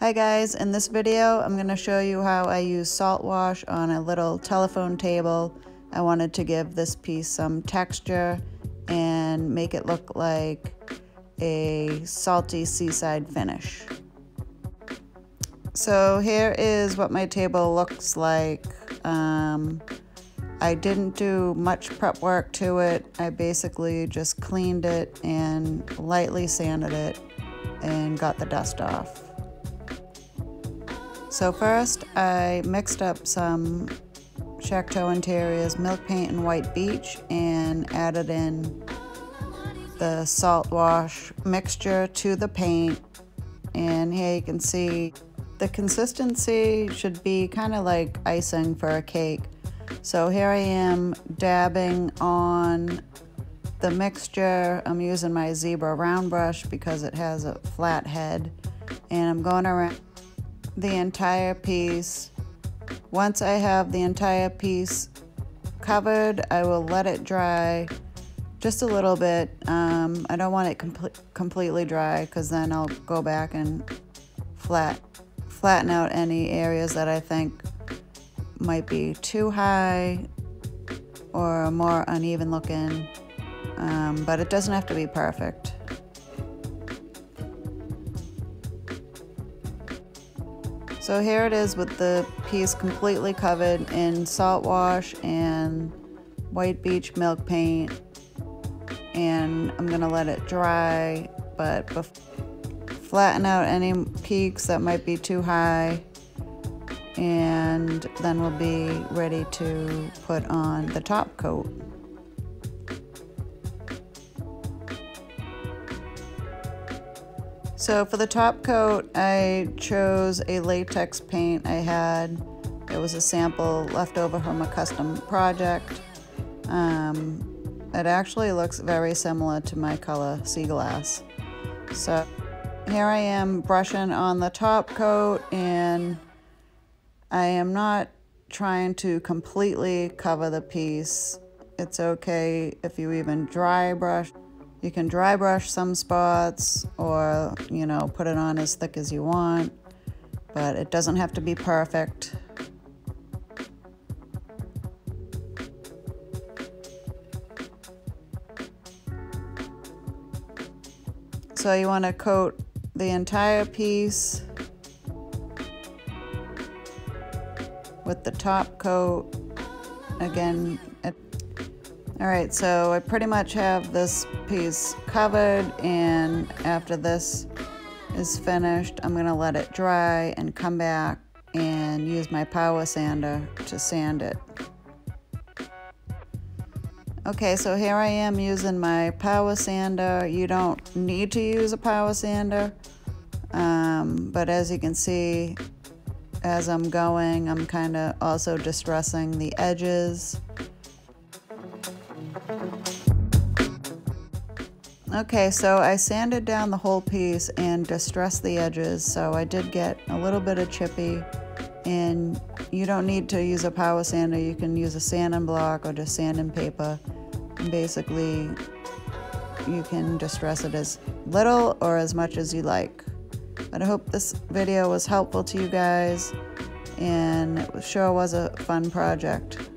Hi guys, in this video I'm going to show you how I use Saltwash on a little telephone table. I wanted to give this piece some texture and make it look like a salty seaside finish. So here is what my table looks like. Um, I didn't do much prep work to it. I basically just cleaned it and lightly sanded it and got the dust off. So first I mixed up some Shackteau Interiors milk paint and white beach and added in the Saltwash mixture to the paint. And here you can see the consistency should be kind of like icing for a cake. So here I am dabbing on the mixture. I'm using my Zibra round brush because it has a flat head. And I'm going around the entire piece. Once I have the entire piece covered, I will let it dry just a little bit. Um, I don't want it com completely dry because then I'll go back and flat, flatten out any areas that I think might be too high or more uneven looking. Um, but it doesn't have to be perfect. So here it is with the piece completely covered in Saltwash and white beach milk paint. And I'm gonna let it dry, but flatten out any peaks that might be too high. And then we'll be ready to put on the top coat. So for the top coat, I chose a latex paint I had. It was a sample left over from a custom project. Um, it actually looks very similar to my color Sea Glass. So here I am brushing on the top coat and I am not trying to completely cover the piece. It's okay if you even dry brush. You can dry brush some spots or, you know, put it on as thick as you want, but it doesn't have to be perfect. So you want to coat the entire piece with the top coat. Again, all right, so I pretty much have this piece covered and after this is finished, I'm gonna let it dry and come back and use my power sander to sand it. Okay, so here I am using my power sander. You don't need to use a power sander, um, but as you can see, as I'm going, I'm kind of also distressing the edges Okay, so I sanded down the whole piece and distressed the edges, so I did get a little bit of chippy. And you don't need to use a power sander, you can use a sanding block or just sanding paper. And basically, you can distress it as little or as much as you like. But I hope this video was helpful to you guys, and it sure was a fun project.